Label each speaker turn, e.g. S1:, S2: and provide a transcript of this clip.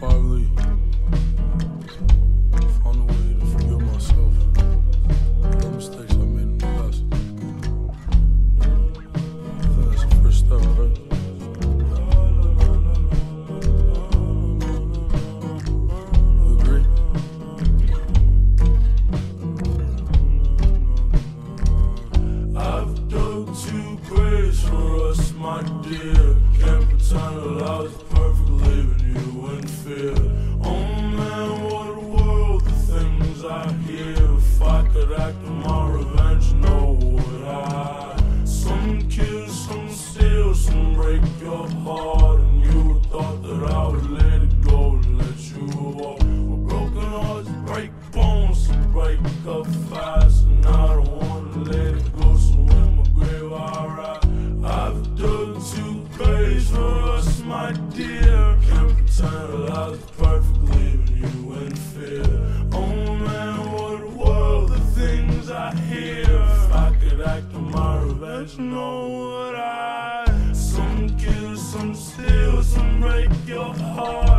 S1: before I find a way to forgive myself the mistakes I made in the past. I think that's the first step, right? my dear. I was perfect leaving you in fear. Oh man, what a world, the things I hear. If I could act on my revenge, no would I. Some kill, some steal, some break your heart. And you thought that I would let it go and let you walk. Well, broken hearts break bones, break up fire. Revenge, know what I. Some kill, some steal, some break your heart.